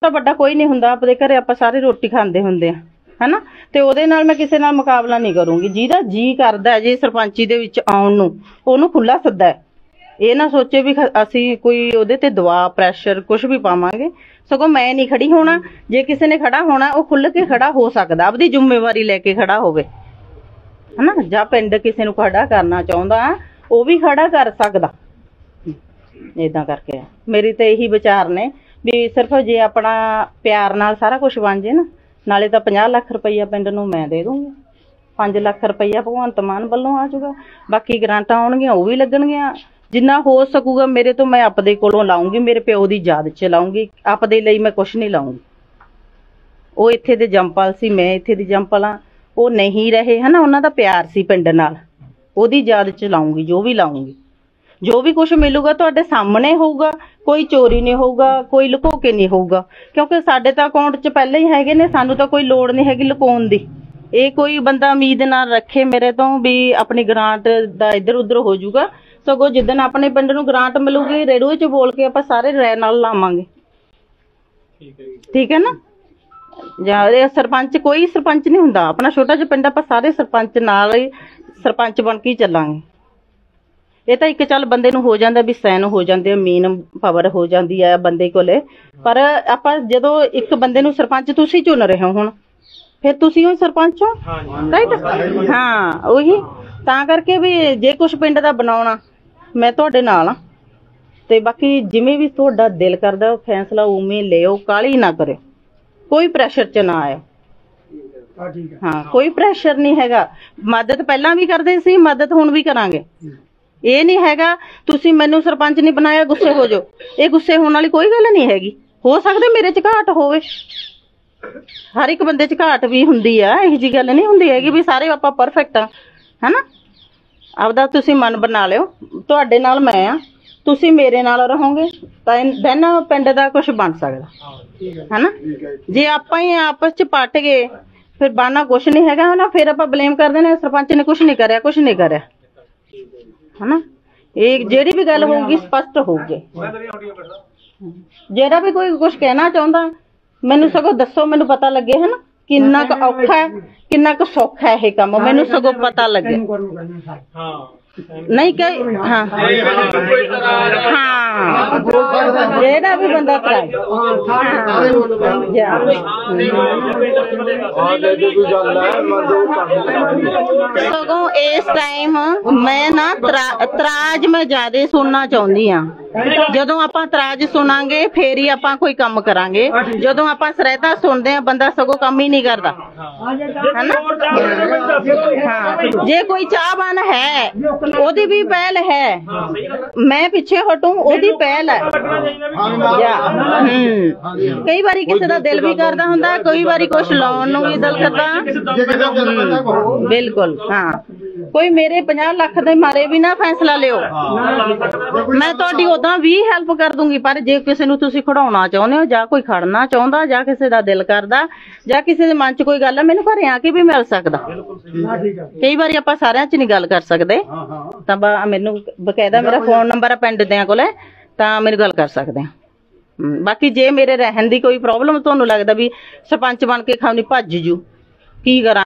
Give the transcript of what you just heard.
ਤਾਂ ਵੱਡਾ ਕੋਈ ਨਹੀਂ ਹੁੰਦਾ, ਆਪਦੇ ਘਰੇ ਆਪਾਂ ਸਾਰੇ ਰੋਟੀ ਖਾਂਦੇ ਹੁੰਦੇ ਆ, ਹੈਨਾ? ਤੇ ਉਹਦੇ ਨਾਲ ਮੈਂ ਕਿਸੇ ਨਾਲ ਮੁਕਾਬਲਾ ਨਹੀਂ ਕਰੂੰਗੀ। ਜਿਹਦਾ ਜੀ ਕਰਦਾ ਜੇ ਸਰਪੰਚੀ ਦੇ ਵਿੱਚ ਆਉਣ ਨੂੰ, ਉਹਨੂੰ ਖੁੱਲਾ ਸੱਦਾ ਹੈ। ਇਹ ਨਾ ਸੋਚੇ ਵੀ ਖ- ਅਸੀਂ ਕੋਈ ਉਹਦੇ ਤੇ ਦਬਾਅ ਪ੍ਰੈਸ਼ਰ ਕੁਝ ਵੀ ਪਾਵਾਂਗੇ। ਸਗੋਂ ਮੈਂ ਨਹੀਂ ਖੜੀ ਹੋਣਾ। ਜੇ ਕਿਸੇ ਨੇ ਖੜਾ ਹੋਣਾ, ਉਹ ਖੁੱਲ ਕੇ ਖੜਾ ਹੋ ਸਕਦਾ, ਆਪਦੀ ਜ਼ਿੰਮੇਵਾਰੀ ਲੈ ਕੇ ਖੜਾ ਹੋਵੇ। ਹਨਾ? ਜਾਂ ਪਿੰਡ ਕਿਸੇ ਨੂੰ ਖੜਾ ਕਰਨਾ ਚਾਹੁੰਦਾ, ਉਹ ਵੀ ਖੜਾ ਕਰ ਸਕਦਾ। ਇਦਾਂ ਕਰਕੇ ਆ। ਮੇਰੀ ਤਾਂ ਇਹੀ ਵਿਚਾਰ ਨੇ। ਵੀ ਸਿਰਫ ਜੇ ਆਪਣਾ ਪਿਆਰ ਨਾਲ ਸਾਰਾ ਕੁਝ ਬਣ ਜੇ ਨਾ, ਨਾਲੇ ਤਾਂ 50 ਲੱਖ ਰੁਪਈਆ ਪਿੰਡ ਨੂੰ ਮੈਂ ਦੇ ਦੂੰਗੀ। 5 ਲੱਖ ਰੁਪਈਆ ਭਗਵੰਤ ਮਾਨ ਵੱਲੋਂ ਆ ਜਾਊਗਾ। ਬਾਕੀ ਗ੍ਰਾਂਟਾਂ ਆਉਣਗੀਆਂ, ਉਹ ਵੀ ਲੱਗਣਗੀਆਂ। ਜਿੰਨਾ ਹੋ ਸਕੂਗਾ, ਮੇਰੇ ਤੋਂ ਮੈਂ ਆਪਦੇ ਕੋਲੋਂ ਲਾਉਂਗੀ, ਮੇਰੇ ਪਿਓ ਦੀ ਯਾਦ 'ਚ ਲਾਉਂਗੀ। ਆਪਦੇ ਲਈ ਮੈਂ ਕੁਝ ਨਹੀਂ ਲਾਉਂਗੀ। ਉਹ ਇੱਥੇ ਦੇ ਜੰਪਲ ਸੀ, ਮੈਂ ਇੱਥੇ ਦੀ ਜੰਪਲ ਆ ਉਹ ਨਹੀਂ ਰਹੇ ਹਨਾ, ਉਹਨਾਂ ਦਾ ਪਿਆਰ ਸੀ ਪਿੰਡ ਨਾਲ। ਉਹਦੀ ਯਾਦ 'ਚ ਲਾਉਂਗੀ, ਜੋ ਵੀ ਲਾਉਂਗੀ। ਜੋ ਵੀ ਕੁਝ ਮਿਲੂਗਾ, ਤੁਹਾਡੇ ਸਾਹਮਣੇ ਹੋਊਗਾ। ਕੋਈ ਚੋਰੀ ਨਹੀਂ ਹੋਊਗਾ, ਕੋਈ ਲੁਕੋ ਕੇ ਨਹੀਂ ਹੋਊਗਾ। ਕਿਉਂਕਿ ਸਾਡੇ ਤਾਂ ਅਕਾਊਂਟ 'ਚ ਪਹਿਲਾਂ ਹੀ ਹੈਗੇ ਨੇ, ਸਾਨੂੰ ਤਾਂ ਕੋਈ ਲੋੜ ਨਹੀਂ ਹੈਗੀ ਲੁਕਾਉਣ ਦੀ। ਇਹ ਕੋਈ ਬੰਦਾ ਉਮੀਦ ਨਾ ਰੱਖੇ ਮੇਰੇ ਤੋਂ ਵੀ ਆਪਣੀ ਗ੍ਰਾਂਟ ਦਾ ਇੱਧਰ ਉੱਧਰ ਹੋ ਜਾਊਗਾ। ਸਗੋਂ ਜਿੱਦਣ ਆਪਣੇ ਪਿੰਡ ਨੂੰ ਗ੍ਰਾਂਟ ਮਿਲੂਗੀ ਰੇਡੀਓ 'ਚ ਬੋਲ ਕੇ ਆਪਾਂ ਸਾਰੇ ਰੈ ਨਾਲ ਲਾਵਾਂਗੇ। ਠੀਕ ਹੈ ਨਾ? ਜਾਂ ਇਹ ਸਰਪੰਚ, ਕੋਈ ਸਰਪੰਚ ਨਹੀਂ ਹੁੰਦਾ। ਆਪਣਾ ਛੋਟਾ ਜਿਹਾ ਪਿੰਡ ਆਪਾਂ ਸਾਰੇ ਸਰਪੰਚ ਨਾਲ ਸਰਪੰਚ ਬਣ ਕੇ ਚੱਲਾਂਗੇ। ਇਹ ਤਾਂ ਇੱਕ ਚੱਲ ਬੰਦੇ ਨੂੰ ਹੋ ਜਾਂਦਾ ਵੀ ਸੈਨ ਹੋ ਜਾਂਦੇ ਆ ਮੇਨ ਪਾਵਰ ਹੋ ਜਾਂਦੀ ਹੈ ਬੰਦੇ ਕੋਲੇ। ਪਰ ਆਪਾਂ ਜਦੋਂ ਇੱਕ ਬੰਦੇ ਨੂੰ ਸਰਪੰਚ ਤੁਸੀਂ ਚੁਣ ਰਹੇ ਹੋ ਹੁਣ ਫਿਰ ਤੁਸੀਂ ਉਹ ਸਰਪੰਚ ਹੋ? ਰਾਈਟ ਹਾਂ ਉਹੀ। ਤਾਂ ਕਰਕੇ ਵੀ ਜੇ ਕੁਝ ਪਿੰਡ ਦਾ ਬਣਾਉਣਾ ਮੈਂ ਤੁਹਾਡੇ ਨਾਲ ਆ। ਤੇ ਬਾਕੀ ਜਿਵੇਂ ਵੀ ਤੁਹਾਡਾ ਦਿਲ ਕਰਦਾ ਉਹ ਫੈਸਲਾ ਉਵੇਂ ਲਿਓ ਕਾਲੀ ਨਾ ਕਰਿਓ। ਕੋਈ ਪ੍ਰੈਸ਼ਰ ਚ ਨਾ ਆਇਓ। ਹਾਂ ਕੋਈ ਪ੍ਰੈਸ਼ਰ ਨਹੀਂ ਹੈਗਾ। ਮਦਦ ਪਹਿਲਾਂ ਵੀ ਕਰਦੇ ਸੀ ਮਦਦ ਹੁਣ ਵੀ ਕਰਾਂਗੇ। ਇਹ ਨਹੀਂ ਹੈਗਾ, ਤੁਸੀਂ ਮੈਨੂੰ ਸਰਪੰਚ ਨਹੀਂ ਬਣਾਇਆ, ਗੁੱਸੇ ਹੋ ਜਾਓ। ਇਹ ਗੁੱਸੇ ਹੋਣ ਵਾਲੀ ਕੋਈ ਗੱਲ ਨਹੀਂ ਹੈਗੀ। ਹੋ ਸਕਦਾ ਮੇਰੇ ਚ ਘਾਟ ਹੋਵੇ। ਹਰ ਇੱਕ ਬੰਦੇ ਚ ਘਾਟ ਵੀ ਹੁੰਦੀ ਆ, ਇਹੋ ਜੀ ਗੱਲ ਨਹੀਂ ਹੁੰਦੀ ਹੈਗੀ ਵੀ ਸਾਰੇ ਆਪਾਂ ਪਰਫੈਕਟ ਆ, ਹੈਨਾ? ਆਪਦਾ ਤੁਸੀਂ ਮਨ ਬਣਾ ਲਿਓ, ਤੁਹਾਡੇ ਨਾਲ ਮੈਂ ਆ, ਤੁਸੀਂ ਮੇਰੇ ਨਾਲ ਰਹੋਗੇ, ਤਾਂ ਦੈਨ ਪਿੰਡ ਦਾ ਕੁਝ ਬਣ ਸਕਦਾ, ਹੈਨਾ? ਜੇ ਆਪਾਂ ਹੀ ਆਪਸ ਚ ਪੱਟ ਗਏ, ਫਿਰ ਬਾਨਾ ਕੁਝ ਨਹੀਂ ਹੈਗਾ ਨਾ ਫਿਰ ਆਪਾਂ ਬਲੇਮ ਕਰਦੇ ਨੇ, ਸਰਪੰਚ ਨੇ ਕੁਝ ਨਹੀਂ ਕਰਿਆ ਕੁਝ ਨਹੀਂ ਕਰਿਆ। ਹਨਾ? ਇਹ ਜਿਹੜੀ ਵੀ ਗੱਲ ਹੋਊਗੀ ਸਪਸ਼ਟ ਹੋਊਗੀ। ਜਿਹੜਾ ਵੀ ਕੋਈ ਕੁਝ ਕਹਿਣਾ ਚਾਹੁੰਦਾ, ਮੈਨੂੰ ਸਗੋਂ ਦੱਸੋ, ਮੈਨੂੰ ਪਤਾ ਲੱਗੇ ਹਨਾ, ਕਿੰਨਾ ਕੁ ਔਖਾ ਹੈ। ਕਿੰਨਾ ਕੁ ਸੌਖਾ ਹੈ ਇਹ ਕੰਮ? ਮੈਨੂੰ ਸਗੋਂ ਪਤਾ ਲੱਗੇ ਨਹੀਂ ਕਈ ਹਾਂ। ਹਾਂ। ਜਿਹੜਾ ਵੀ ਬੰਦਾ ਕਰਾਏ ਜਾ ਸਗੋਂ ਇਸ ਟਾਈਮ ਮੈਂ ਨਾ ਤਰਾ- ਤਰਾਜ ਮੈਂ ਜ਼ਿਆਦਾ ਸੁਣਨਾ ਚਾਹੁੰਦੀ ਆ ਜਦੋਂ ਆਪਾਂ ਤਰਾਜ ਸੁਣਾਂਗੇ ਫੇਰ ਹੀ ਆਪਾਂ ਕੋਈ ਕੰਮ ਕਰਾਂਗੇ। ਜਦੋਂ ਆਪਾਂ ਸਰਹਿਤਾ ਸੁਣਦੇ ਆ ਬੰਦਾ ਸਗੋਂ ਕੰਮ ਹੀ ਨਹੀਂ ਕਰਦਾ। ਹਾਂ ਜੇ ਕੋਈ ਚਾਹਵਾਨ ਹੈ ਉਹਦੀ ਵੀ ਪਹਿਲ ਹੈ। ਮੈਂ ਪਿੱਛੇ ਹਟੂੰ ਉਹਦੀ ਪਹਿਲ ਹੈ। ਕਈ ਵਾਰੀ ਕਿਸੇ ਦਾ ਦਿਲ ਵੀ ਕਰਦਾ ਹੁੰਦਾ ਕਈ ਵਾਰੀ ਕੁਝ ਲਾਉਣ ਨੂੰ ਵੀ ਦਿਲ ਕਰਦਾ। ਬਿਲਕੁਲ ਹਾਂ। ਕੋਈ ਮੇਰੇ 50 ਲੱਖ ਦੇ ਮਾਰੇ ਵੀ ਨਾ ਫੈਸਲਾ ਲਿਓ। ਮੈਂ ਤੁਹਾਡੀ ਉਦਾਂ ਵੀ ਹੈਲਪ ਕਰ ਦੂੰਗੀ, ਪਰ ਜੇ ਕਿਸੇ ਨੂੰ ਤੁਸੀਂ ਖੜਾਉਣਾ ਚਾਹੁੰਦੇ ਹੋ, ਜਾਂ ਕੋਈ ਖੜਨਾ ਚਾਹੁੰਦਾ, ਜਾਂ ਕਿਸੇ ਦਾ ਦਿਲ ਕਰਦਾ, ਜਾਂ ਕਿਸੇ ਦੇ ਮਨ 'ਚ ਕੋਈ ਗੱਲ ਹੈ ਮੈਨੂੰ ਘਰੇ ਆ ਕੇ ਵੀ ਮਿਲ ਸਕਦਾ। ਕਈ ਵਾਰੀ ਆਪਾਂ ਸਾਰਿਆਂ 'ਚ ਨਹੀਂ ਗੱਲ ਕਰ ਸਕਦੇ। ਤਾਂ ਮੈਨੂੰ ਬਕਾਇਦਾ ਮੇਰਾ ਫੋਨ ਨੰਬਰ ਆ ਪਿੰਡ ਦਿਆਂ ਕੋਲੇ, ਤਾਂ ਮੈਨੂੰ ਗੱਲ ਕਰ ਸਕਦੇ ਆ। ਬਾਕੀ ਜੇ ਮੇਰੇ ਰਹਿਣ ਦੀ ਕੋਈ ਪ੍ਰੋਬਲਮ ਤੁਹਾਨੂੰ ਲੱਗਦਾ ਵੀ ਸਰਪੰਚ ਬਣ ਕੇ ਖਾਉਣੀ ਭੱਜ ਜੂ, ਕੀ ਕਰਾਂ?